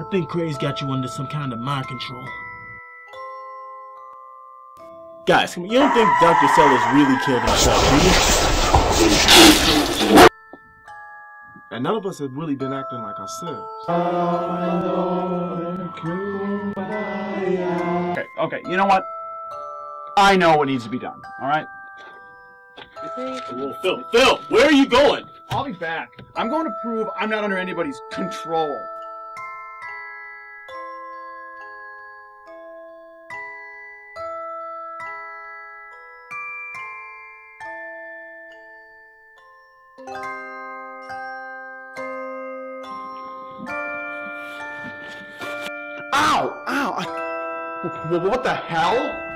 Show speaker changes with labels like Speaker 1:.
Speaker 1: I think Craze got you under some kind of mind control. Guys, you don't think Dr. Sellers really killed himself, do you?
Speaker 2: And none of us have really been acting like ourselves.
Speaker 3: Okay, okay, you know what? I know what needs to be done, alright?
Speaker 1: Well, Phil, Phil, where are you going?
Speaker 3: I'll be back. I'm going to prove I'm not under anybody's control. Ow! Ow! What the hell?